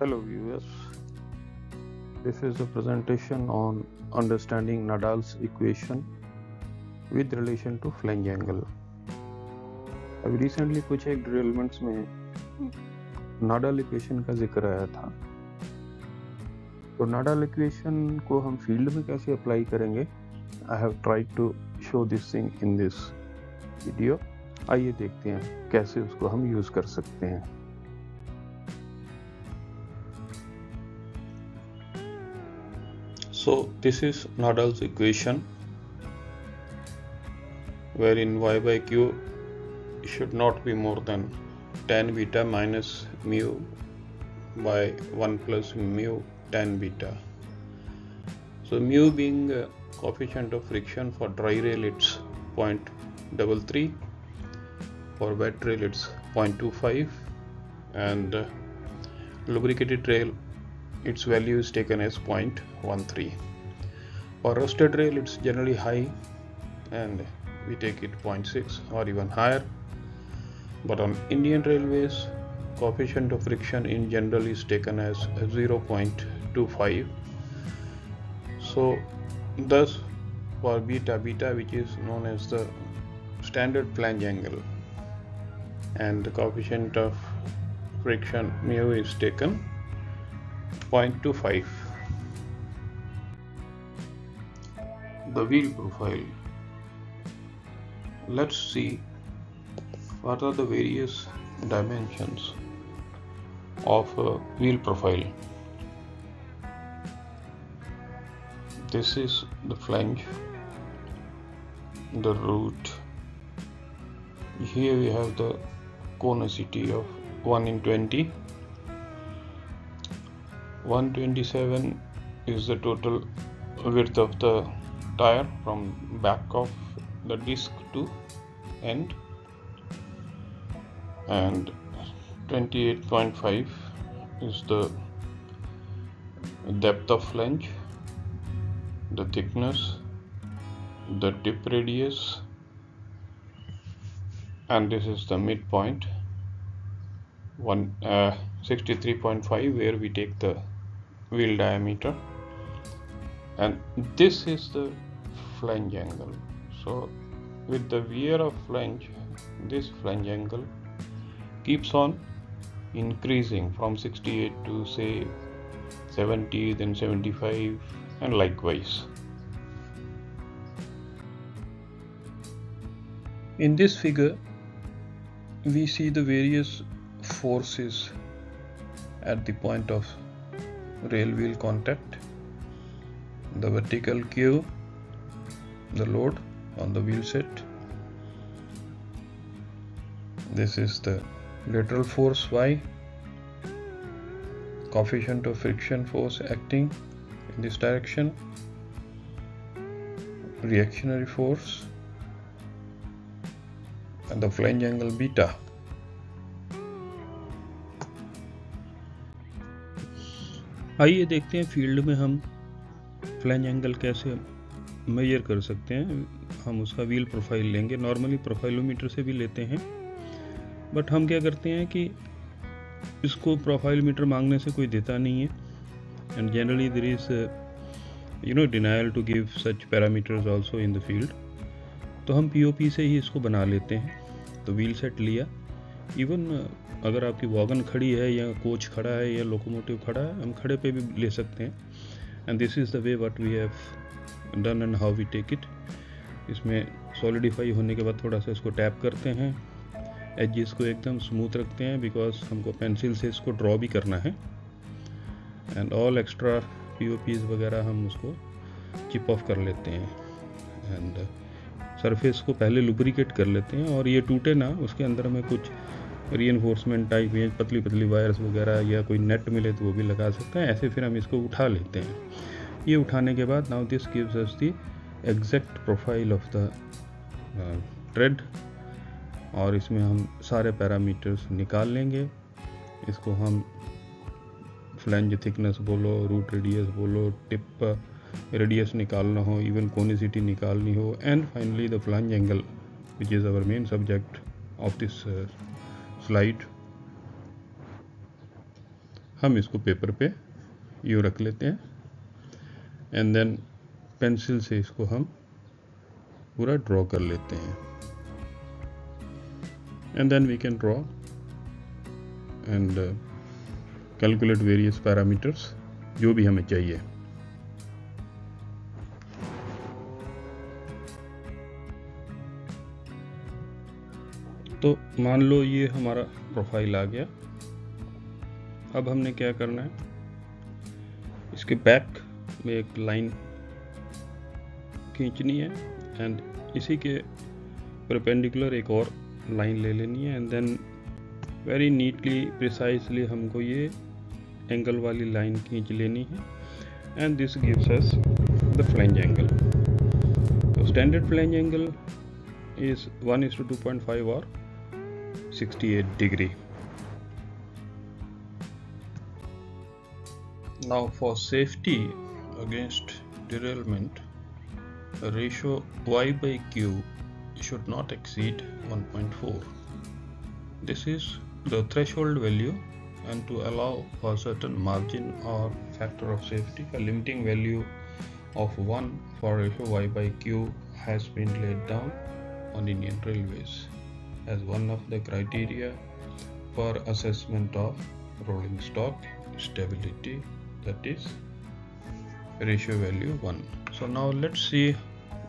Hello viewers, this is a presentation on understanding Nadal's equation with relation to flange angle. अभी recently कुछ एक ड्रिलमेंट्स में नाडल equation का ज़िक्र आया था। तो नाडल इक्वेशन को हम फ़ील्ड में कैसे अप्लाई करेंगे? I have tried to show this thing in this video आइए देखते हैं कैसे उसको हम यूज़ कर सकते हैं। So this is Nadal's equation wherein y by q should not be more than tan beta minus mu by 1 plus mu tan beta. So mu being coefficient of friction for dry rail it's 0.33 for wet rail it's 0.25 and uh, lubricated rail its value is taken as 0.13 for rusted rail it's generally high and we take it 0.6 or even higher. But on indian railways coefficient of friction in general is taken as 0.25 so thus for beta beta which is known as the standard flange angle and the coefficient of friction mu is taken 0.25 the wheel profile. Let's see what are the various dimensions of a wheel profile. This is the flange the root. Here we have the conicity of 1 in 20 127 is the total width of the tire from back of the disc to end. And 28.5 is the depth of flange the thickness the tip radius and this is the midpoint. One uh, 63.5 where we take the wheel diameter. And this is the flange angle. So with the wear of flange this flange angle keeps on increasing from 68 to say 70 then 75 and likewise. In this figure we see the various forces at the point of rail wheel contact the vertical Q the load on the wheel set. This is the lateral force Y coefficient of friction force acting in this direction reactionary force and the flange angle beta आइए देखते हैं field में हम flange angle कैसे major कर सकते हैं। हम उसका व्हील प्रोफ़ाइल लेंगे। नॉर्मली प्रोफाइलोमीटर से भी लेते हैं। बट हम क्या करते हैं कि इसको प्रोफ़ाइल मीटर मांगने से कोई देता नहीं है। And generally there is you know denial to give such parameters also in the field तो हम पीओपी से ही इसको बना लेते हैं। तो व्हील सेट लिया। इवन अगर आपकी वॉगन खड़ी है या कोच खड़ा है या लोकोमोटिव खड़ा है, हम खड़े पे भी ले सकते हैं। And this is the way what we have done and how we take it इसमें सॉलिडिफाई होने के बाद थोड़ा सा इसको टैप करते हैं। एजिस को एकदम स्मूथ रखते हैं बिकॉज़ हमको पेंसिल से इसको ड्रॉ भी करना है। एंड ऑल एक्स्ट्रा पी वगैरह हम उसको चिप ऑफ़ कर लेते हैं। एंड सरफेस को पहले लुब्रिकेट कर लेते हैं और ये टूटे ना, उसके अंदर में कुछ री टाइप या पतली पतली वायर्स वगैरह या कोई नेट मिले तो वो भी लगा सकते हैं। ऐसे फिर हम इसको उठा लेते हैं। ये उठाने के बाद now this gives us the exact profile of the tread और इसमें हम सारे पैरामीटर्स निकाल लेंगे। इसको हम फ्लैंज थिकनेस बोलो रूट रेडियस बोलो टिप रेडियस निकालना हो इवन कोनिसिटी निकालनी हो and finally the flange angle which is our main subject of this slide हम इसको पेपर पे यूँ रख लेते हैं। एंड देन पेंसिल से इसको हम पूरा ड्रॉ कर लेते हैं। And then we can draw and calculate various parameters जो भी हमें चाहिए। तो मान लो ये हमारा प्रोफ़ाइल आ गया। अब हमने क्या करना है? इसके बैक में एक लाइन खींचनी है एंड इसी के परपेंडिकुलर एक और लाइन ले लेनी है and then very neatly precisely हमको ये एंगल वाली लाइन खींच लेनी है and this gives us the flange angle तो standard flange angle is is 1 is to 2.5 or 68 degree. Now for safety against derailment ratio y by q should not exceed 1.4 this is the threshold value and to allow for certain margin or factor of safety a limiting value of 1 for ratio y by q has been laid down on Indian Railways as one of the criteria for assessment of rolling stock stability that is ratio value 1 so now let's see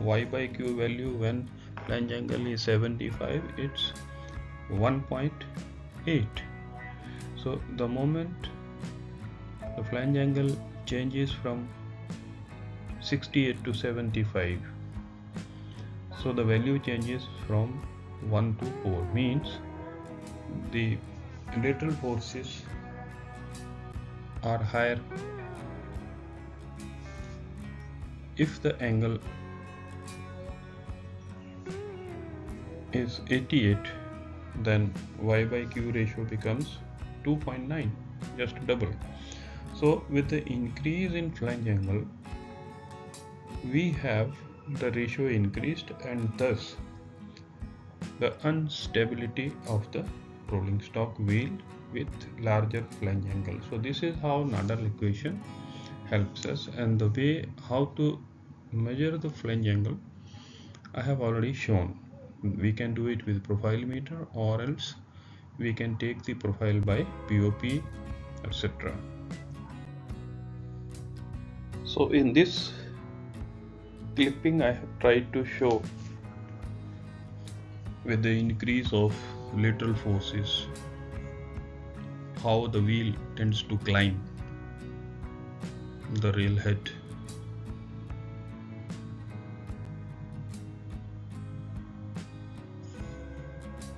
y by q value when flange angle is 75 it's 1.8 so the moment the flange angle changes from 68 to 75 so the value changes from 1 to 4 means the lateral forces are higher. If the angle is 88 then y by q ratio becomes 2.9 just double. So with the increase in flange angle we have the ratio increased and thus the instability of the rolling stock wheel with larger flange angle. So this is how Nadal equation helps us and the way how to measure the flange angle I have already shown. We can do it with profile meter or else we can take the profile by POP etc so in this clipping I have tried to show with the increase of lateral forces how the wheel tends to climb the rail head.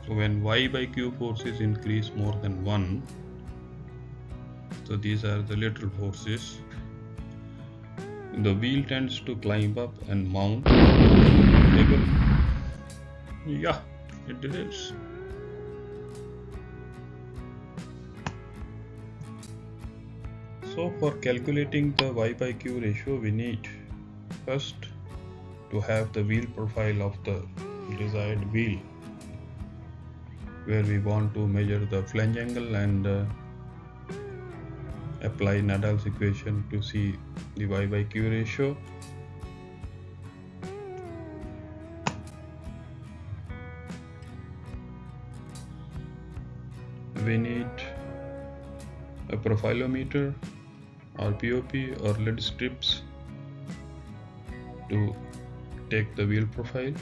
So when y by q forces increase more than 1 so these are the lateral forces. The wheel tends to climb up and mount. Yeah it is so for calculating the y by q ratio we need first to have the wheel profile of the desired wheel where we want to measure the flange angle and uh, apply Nadal's equation to see the y by q ratio we need a profilometer or POP or lead strips to take the wheel profile.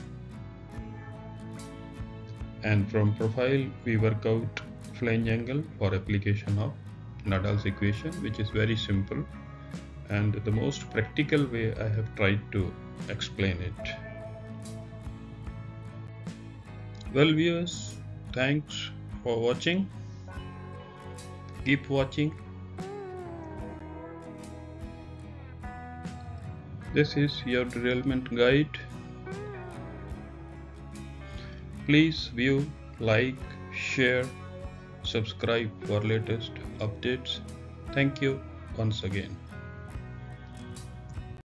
And from profile we work out flange angle for application of Nadal's equation which is very simple. And the most practical way I have tried to explain it. Well viewers, thanks for watching keep watching. This is your derailment guide. Please view like share subscribe for latest updates. Thank you once again